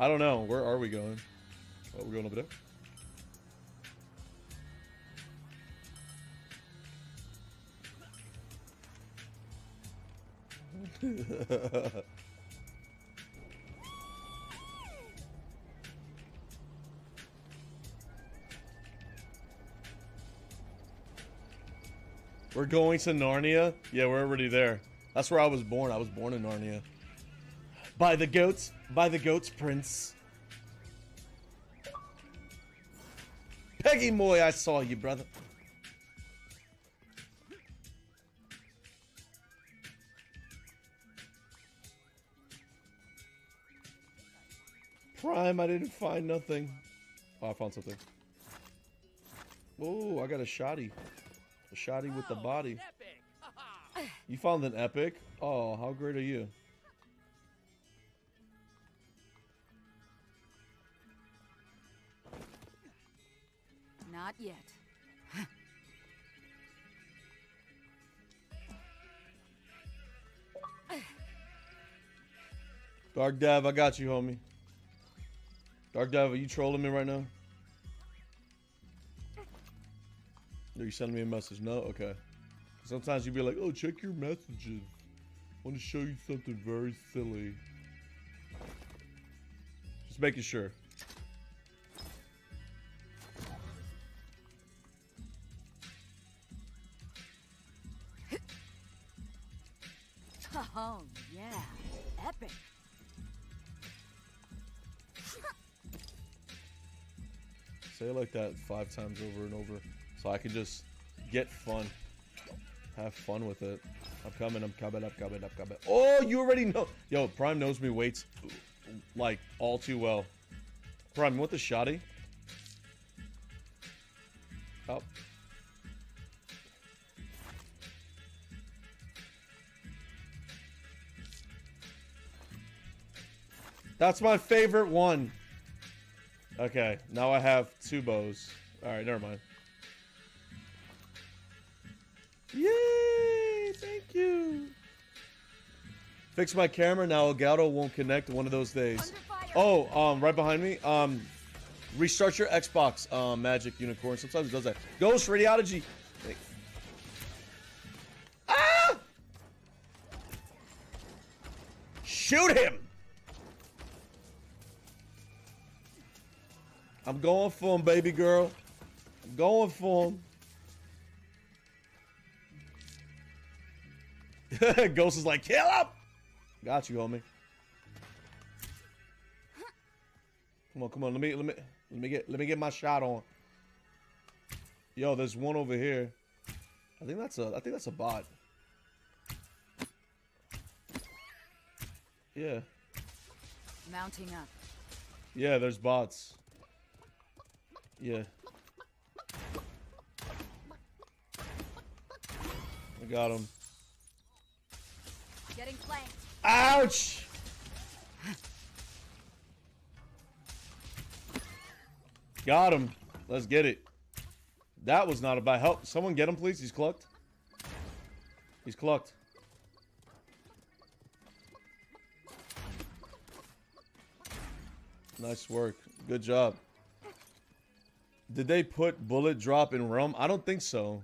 I don't know. Where are we going? Oh, we're going over there. We're going to Narnia? Yeah, we're already there. That's where I was born. I was born in Narnia. By the goats. By the goats, prince. Peggy Moy, I saw you, brother. Prime, I didn't find nothing. Oh, I found something. Oh, I got a shoddy. A shoddy with the body. You found an epic? Oh, how great are you? Dark Dev, I got you, homie. Dark Dev, are you trolling me right now? Are you sending me a message? No? Okay. Sometimes you'd be like, oh, check your messages. I want to show you something very silly. Just making sure. Oh, yeah. Epic. Say like that five times over and over so I can just get fun. Have fun with it. I'm coming, I'm coming, I'm coming, I'm coming. Oh, you already know. Yo, Prime knows me waits like all too well. Prime, want the shoddy? Up. Oh. That's my favorite one. Okay, now I have two bows. Alright, never mind. Yay! Thank you. Fix my camera now. Elgato won't connect one of those days. Oh, um, right behind me. Um, restart your Xbox. Um, Magic Unicorn. Sometimes it does that. Ghost Radiology. Ah! Shoot him! I'm going for him, baby girl. I'm going for him. Ghost is like, kill him! Got you, homie. Come on, come on. Let me let me let me get let me get my shot on. Yo, there's one over here. I think that's a I think that's a bot. Yeah. Mounting up. Yeah, there's bots. Yeah. I got him. Getting flanked. Ouch! Got him. Let's get it. That was not a bad help. Someone get him, please. He's clucked. He's clucked. Nice work. Good job. Did they put bullet drop in Realm? I don't think so.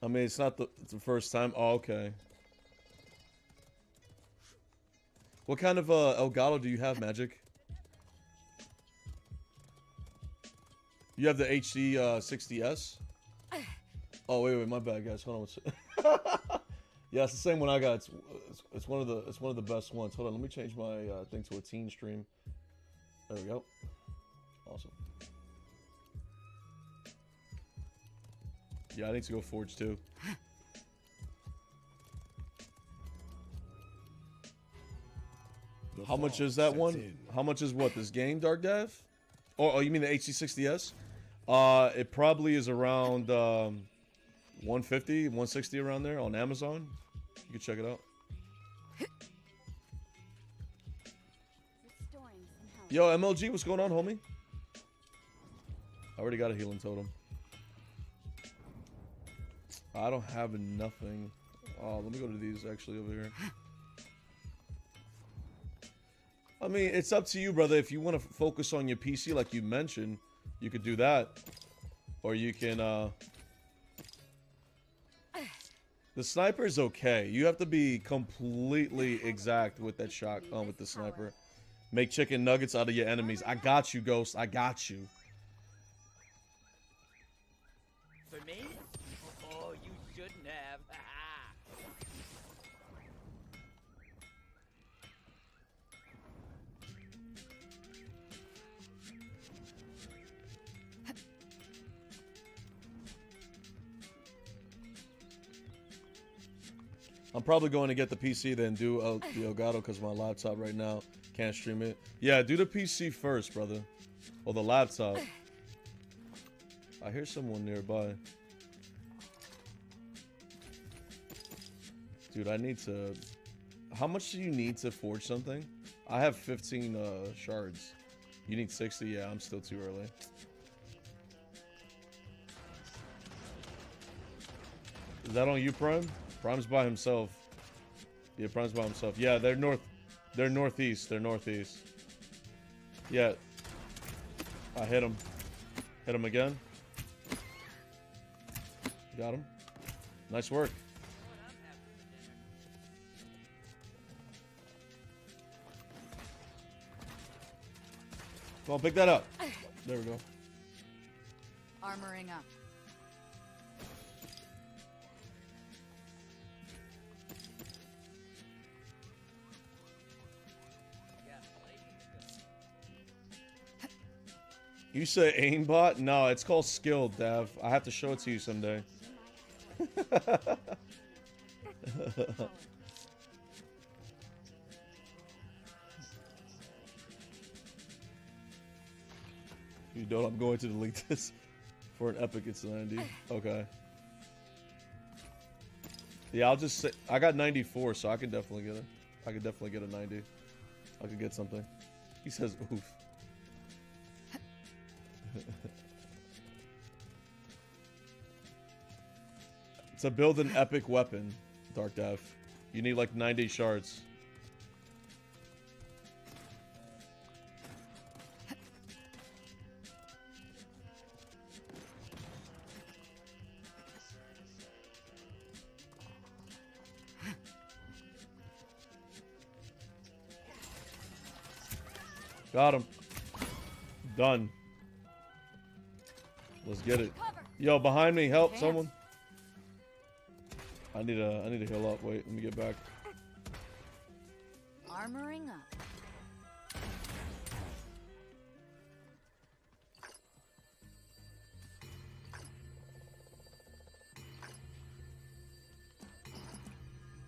I mean, it's not the, it's the first time. Oh, okay. What kind of uh, Elgato do you have, Magic? You have the HD uh, 60S? Oh, wait, wait, my bad, guys. Hold on. Yeah, it's the same one I got. It's, it's, it's, one of the it's one of the best ones. Hold on, let me change my uh, thing to a teen stream. There we go. Awesome. Yeah, I need to go Forge too. How much is that one? In. How much is what? This game, Dark Dev? Oh, oh you mean the HD60S? Uh, it probably is around um, 150, 160 around there on Amazon. You can check it out. Yo, MLG, what's going on, homie? I already got a healing totem. I don't have nothing. Oh, let me go to these actually over here. I mean, it's up to you, brother. If you want to focus on your PC, like you mentioned, you could do that, or you can. uh The sniper is okay. You have to be completely exact with that shot. Oh, with the sniper. Make chicken nuggets out of your enemies. I got you, Ghost. I got you. I'm probably going to get the PC then do uh, the Elgato because my laptop right now can't stream it. Yeah, do the PC first, brother. Or the laptop. I hear someone nearby. Dude, I need to... How much do you need to forge something? I have 15 uh, shards. You need 60? Yeah, I'm still too early. Is that on you, Prime? Prime's by himself. Yeah, Prime's by himself. Yeah, they're north. They're northeast. They're northeast. Yeah. I hit him. Hit him again. Got him. Nice work. Come on, pick that up. There we go. Armoring up. You say aimbot? No, it's called skill, Dev. I have to show it to you someday. you don't. I'm going to delete this for an epic. It's 90. Okay. Yeah, I'll just say I got 94, so I can definitely get it. I could definitely get a 90. I could get something. He says, "Oof." to build an epic weapon, Dark Dev, you need like 90 shards. Got him. Done. Let's get it. Yo, behind me, help someone. I need a I need to heal up. Wait, let me get back. Armoring up.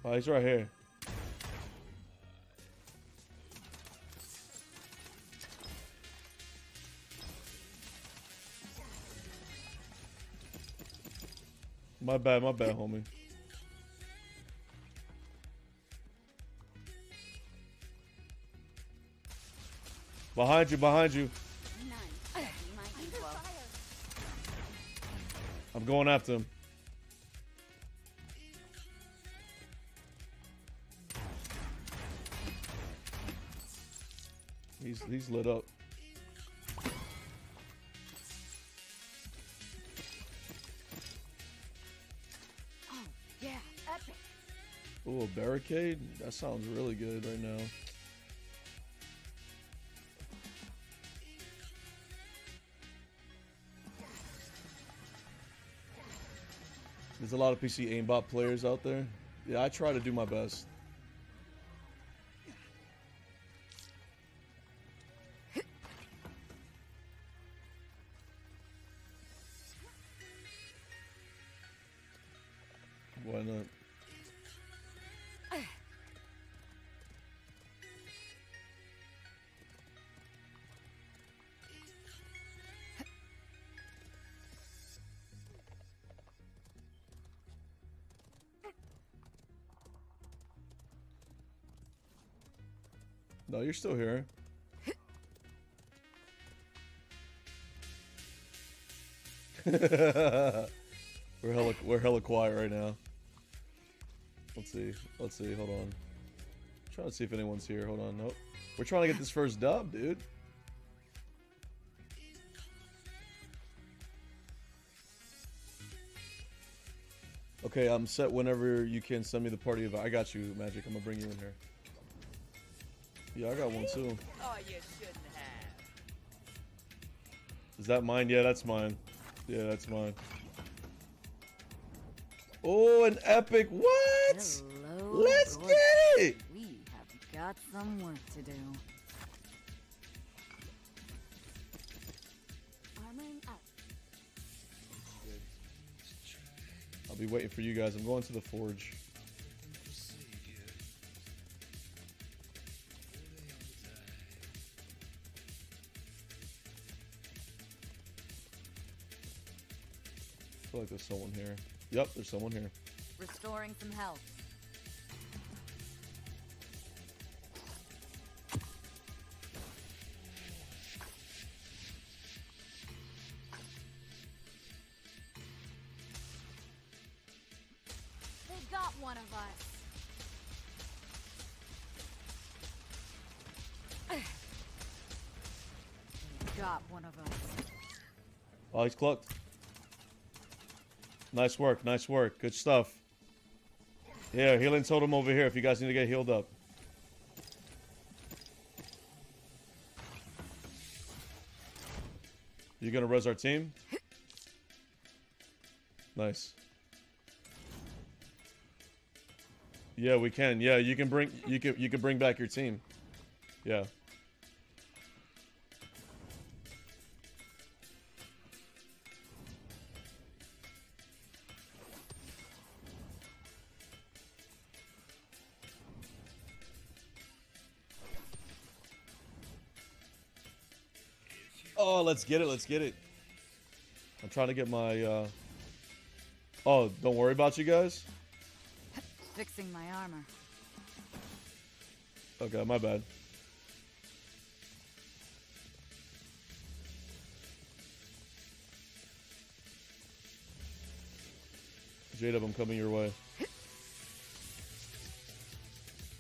Oh, he's right here. My bad, my bad, homie. Behind you, behind you. I'm going after him. He's he's lit up. Barricade? That sounds really good right now. There's a lot of PC aimbot players out there. Yeah, I try to do my best. No, you're still here. we're hella we're hella quiet right now. Let's see. Let's see. Hold on. trying to see if anyone's here. Hold on. Nope. We're trying to get this first dub, dude. Okay, I'm set whenever you can send me the party invite. I got you, Magic. I'm gonna bring you in here. Yeah, I got one too. Oh, you shouldn't have. Is that mine? Yeah, that's mine. Yeah, that's mine. Oh, an epic. What? Hello. Let's Lord. get it. We have got some work to do. Armoring up. I'll be waiting for you guys. I'm going to the forge. Feel like there's someone here. Yep, there's someone here. Restoring some health. They've got one of us. Got one of us. Oh, he's clucked. Nice work, nice work. Good stuff. Yeah, healing totem over here if you guys need to get healed up. You gonna res our team? Nice. Yeah, we can. Yeah, you can bring you can you can bring back your team. Yeah. Oh, let's get it. Let's get it. I'm trying to get my. uh Oh, don't worry about you guys. Fixing my armor. Okay, my bad. J-Dub, I'm coming your way.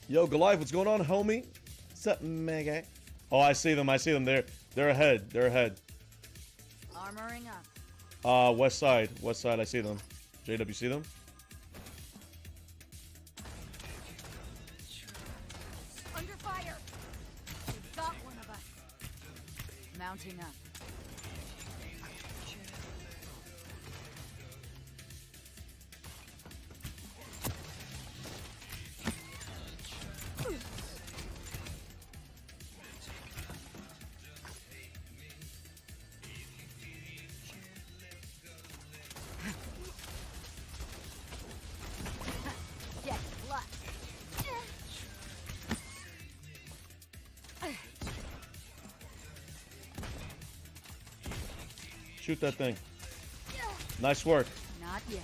Yo, Goliath, what's going on, homie? What's up, mega? Oh, I see them. I see them. They're they're ahead. They're ahead. Armoring up. Uh, west side. West side. I see them. You see them? Under fire! We've got one of us. Mounting up. Shoot that thing. Nice work. Not yet.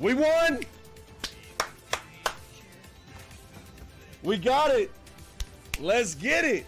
We won! We got it! Let's get it!